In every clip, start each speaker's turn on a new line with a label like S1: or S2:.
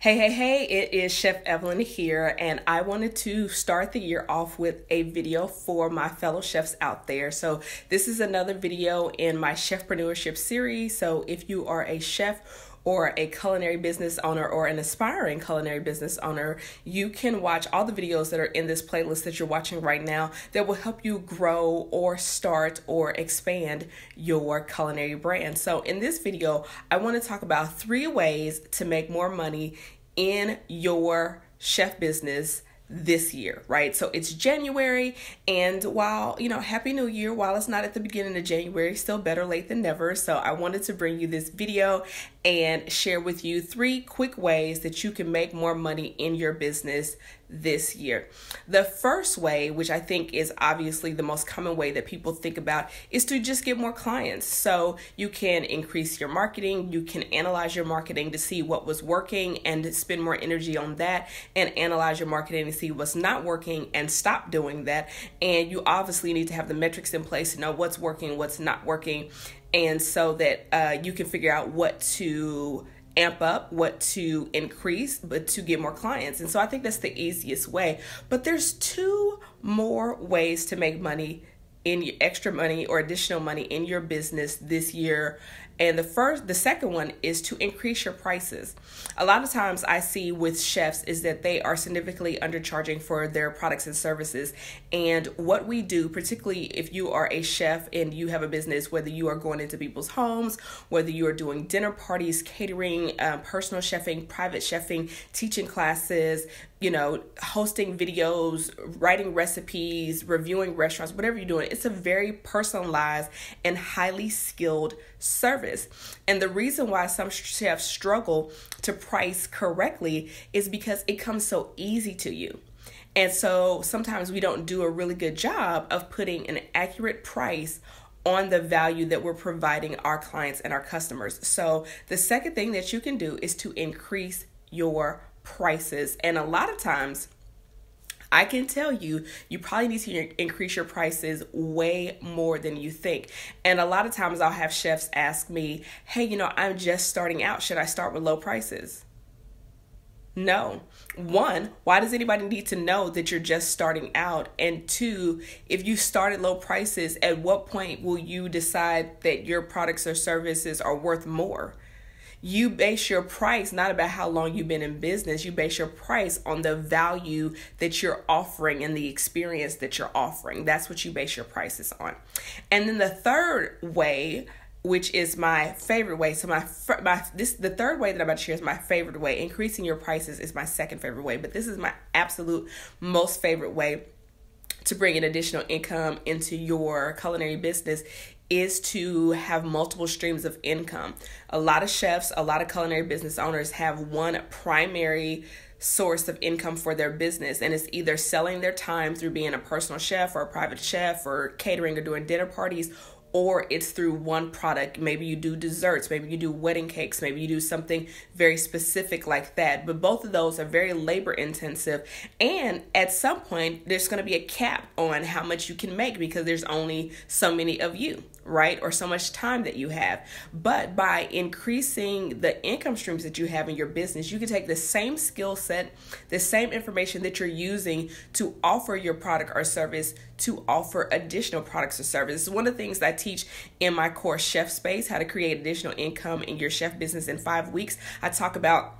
S1: Hey, hey, hey, it is Chef Evelyn here, and I wanted to start the year off with a video for my fellow chefs out there. So, this is another video in my chefpreneurship series. So, if you are a chef or a culinary business owner or an aspiring culinary business owner, you can watch all the videos that are in this playlist that you're watching right now that will help you grow or start or expand your culinary brand. So, in this video, I want to talk about three ways to make more money in your chef business this year, right? So it's January, and while you know, Happy New Year, while it's not at the beginning of January, still better late than never. So I wanted to bring you this video and share with you three quick ways that you can make more money in your business this year. The first way, which I think is obviously the most common way that people think about, is to just get more clients. So you can increase your marketing, you can analyze your marketing to see what was working and spend more energy on that, and analyze your marketing to see what's not working and stop doing that. And you obviously need to have the metrics in place to know what's working, what's not working, and so that uh, you can figure out what to amp up, what to increase, but to get more clients. And so I think that's the easiest way. But there's two more ways to make money in extra money or additional money in your business this year and the first, the second one is to increase your prices. A lot of times I see with chefs is that they are significantly undercharging for their products and services. And what we do, particularly if you are a chef and you have a business, whether you are going into people's homes, whether you are doing dinner parties, catering, um, personal chefing, private chefing, teaching classes, you know, hosting videos, writing recipes, reviewing restaurants, whatever you're doing, it's a very personalized and highly skilled service. And the reason why some chefs struggle to price correctly is because it comes so easy to you. And so sometimes we don't do a really good job of putting an accurate price on the value that we're providing our clients and our customers. So the second thing that you can do is to increase your prices. And a lot of times, I can tell you, you probably need to increase your prices way more than you think. And a lot of times I'll have chefs ask me, hey, you know, I'm just starting out. Should I start with low prices? No. One, why does anybody need to know that you're just starting out? And two, if you start at low prices, at what point will you decide that your products or services are worth more? You base your price not about how long you've been in business. You base your price on the value that you're offering and the experience that you're offering. That's what you base your prices on. And then the third way which is my favorite way. So my my this the third way that i'm about to share is my favorite way. Increasing your prices is my second favorite way but this is my absolute most favorite way to bring an additional income into your culinary business is to have multiple streams of income. A lot of chefs, a lot of culinary business owners have one primary source of income for their business and it's either selling their time through being a personal chef or a private chef or catering or doing dinner parties or it's through one product. Maybe you do desserts, maybe you do wedding cakes, maybe you do something very specific like that. But both of those are very labor intensive. And at some point, there's going to be a cap on how much you can make because there's only so many of you, right? Or so much time that you have. But by increasing the income streams that you have in your business, you can take the same skill set, the same information that you're using to offer your product or service to offer additional products or services. One of the things I teach in my course, Chef Space, how to create additional income in your chef business in five weeks, I talk about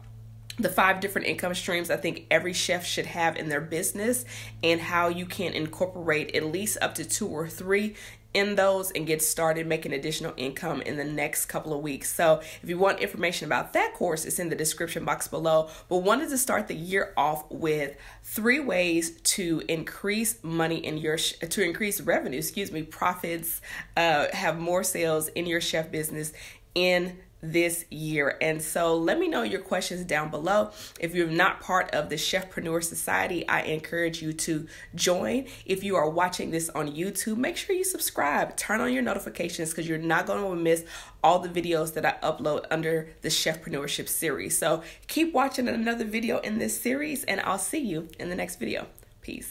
S1: the five different income streams I think every chef should have in their business and how you can incorporate at least up to two or three in those and get started making additional income in the next couple of weeks. So, if you want information about that course, it's in the description box below. But wanted to start the year off with three ways to increase money in your to increase revenue, excuse me, profits, uh, have more sales in your chef business in this year. And so let me know your questions down below. If you're not part of the Chefpreneur Society, I encourage you to join. If you are watching this on YouTube, make sure you subscribe, turn on your notifications because you're not going to miss all the videos that I upload under the Chefpreneurship series. So keep watching another video in this series, and I'll see you in the next video. Peace.